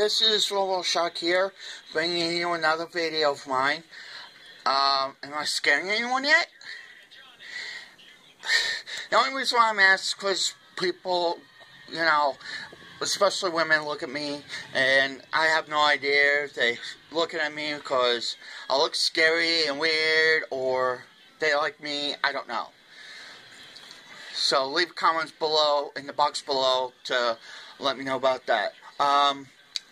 this is Roboshock here, bringing you another video of mine. Um, am I scaring anyone yet? The only reason why I'm asked because people, you know, especially women look at me and I have no idea if they looking at me because I look scary and weird or they like me, I don't know. So leave comments below, in the box below, to let me know about that. Um,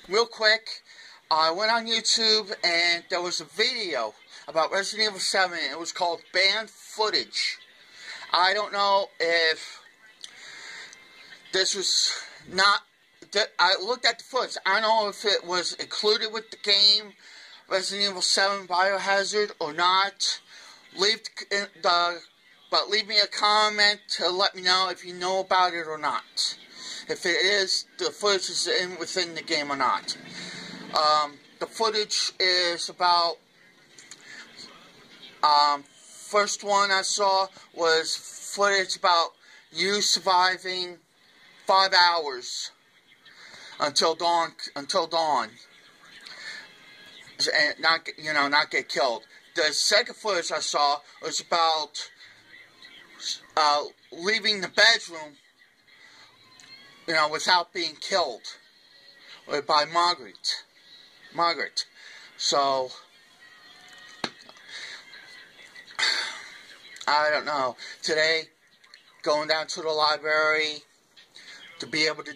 real quick, uh, I went on YouTube and there was a video about Resident Evil 7. It was called Banned Footage. I don't know if this was not. I looked at the footage. I don't know if it was included with the game Resident Evil 7 Biohazard or not. Leave the uh, but leave me a comment to let me know if you know about it or not. If it is, the footage is in within the game or not. Um, the footage is about, um, first one I saw was footage about you surviving five hours until dawn, until dawn. And not, you know, not get killed. The second footage I saw was about uh, leaving the bedroom, you know, without being killed uh, by Margaret. Margaret. So, I don't know. Today, going down to the library to be able to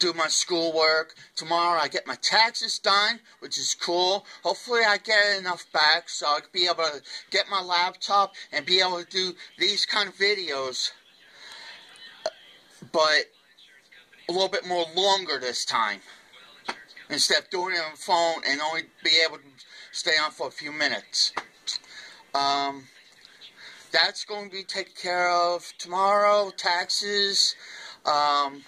do my schoolwork. Tomorrow I get my taxes done, which is cool. Hopefully I get enough back so I can be able to get my laptop and be able to do these kind of videos. But a little bit more longer this time. Instead of doing it on the phone and only be able to stay on for a few minutes. Um, that's going to be taken care of tomorrow. Taxes. Um,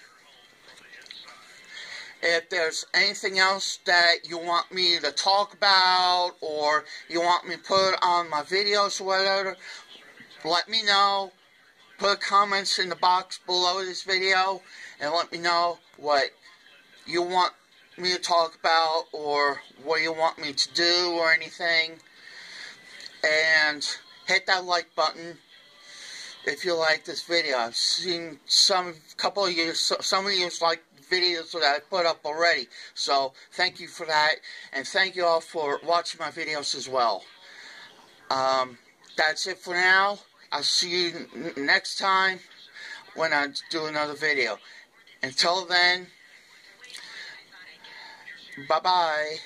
if there's anything else that you want me to talk about or you want me to put on my videos or whatever, let me know. Put comments in the box below this video and let me know what you want me to talk about or what you want me to do or anything. And hit that like button if you like this video. I've seen some couple of you, some of you like videos that I put up already. So thank you for that, and thank you all for watching my videos as well. Um, that's it for now. I'll see you next time when I do another video. Until then, bye-bye.